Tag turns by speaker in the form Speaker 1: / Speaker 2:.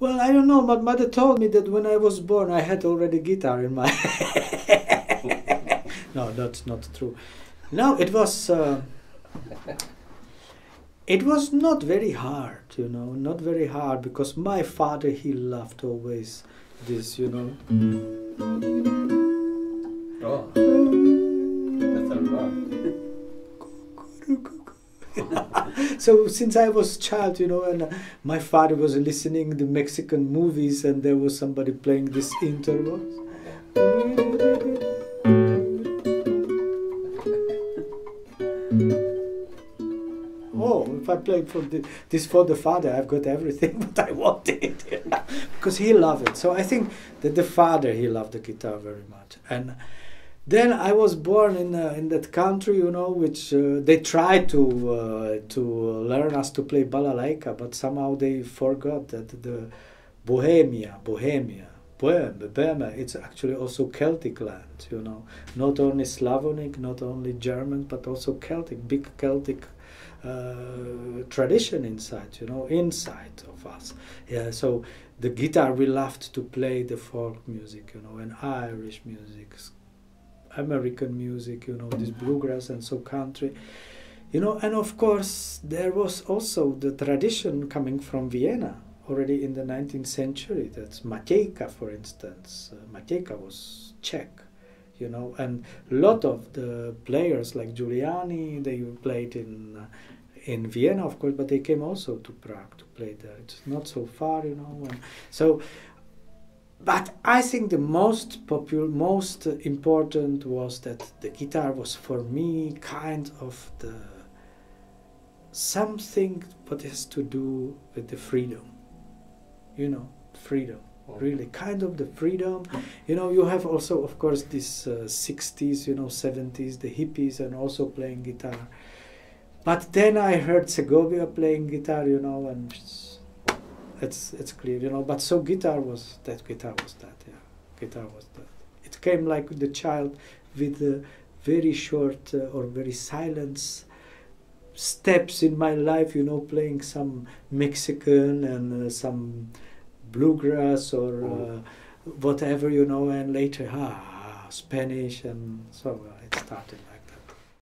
Speaker 1: Well, I don't know. But mother told me that when I was born, I had already guitar in my. no, that's not true. No, it was. Uh, it was not very hard, you know, not very hard because my father he loved always this, you know.
Speaker 2: Bra.
Speaker 1: So since I was child, you know, and my father was listening the Mexican movies, and there was somebody playing this interval. Oh, if I play for the, this for the father, I've got everything what I wanted because he loved it. So I think that the father he loved the guitar very much, and then I was born in uh, in that country, you know, which uh, they tried to uh, to learn us to play balalaika, but somehow they forgot that the Bohemia, Bohemia, Bohem, Bohemia, it's actually also Celtic land, you know, not only Slavonic, not only German, but also Celtic, big Celtic uh, tradition inside, you know, inside of us. Yeah, so the guitar we loved to play the folk music, you know, and Irish music, American music, you know, this bluegrass and so country, you know, and of course there was also the tradition coming from Vienna already in the 19th century. That's Matejka, for instance. Uh, Matejka was Czech, you know, and a lot of the players like Giuliani, they played in uh, in Vienna, of course, but they came also to Prague to play there. It's not so far, you know. And so, but I think the most popular, most important was that the guitar was for me kind of the something what has to do with the freedom. You know, freedom. Really kind of the freedom. You know you have also of course this uh, 60s you know 70s the hippies and also playing guitar. But then i heard segovia playing guitar you know and it's it's, clear you know but so guitar was that guitar was that yeah guitar was that. It came like the child with a very short uh, or very silent steps in my life you know playing some mexican and uh, some bluegrass or uh, whatever you know and later ah, spanish and so uh, it started